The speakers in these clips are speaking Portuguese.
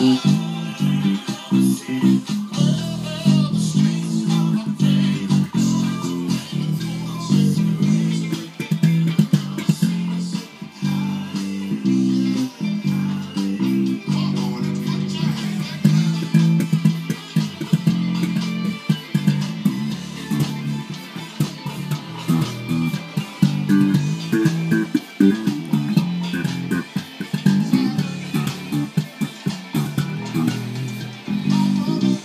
Beat.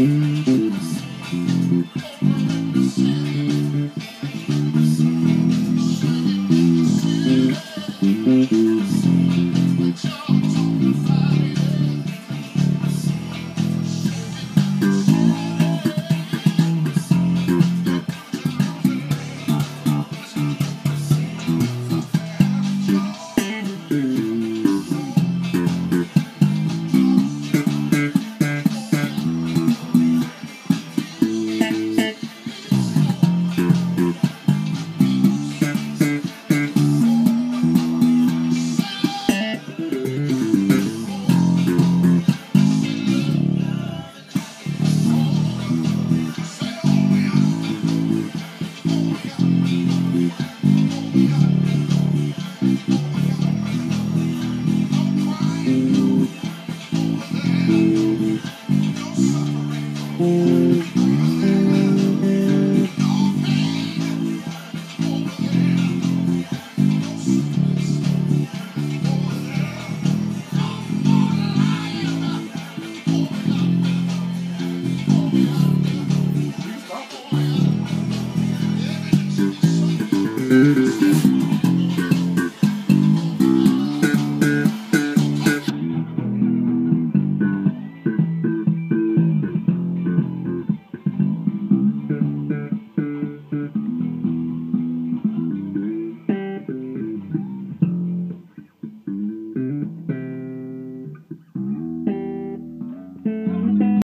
Música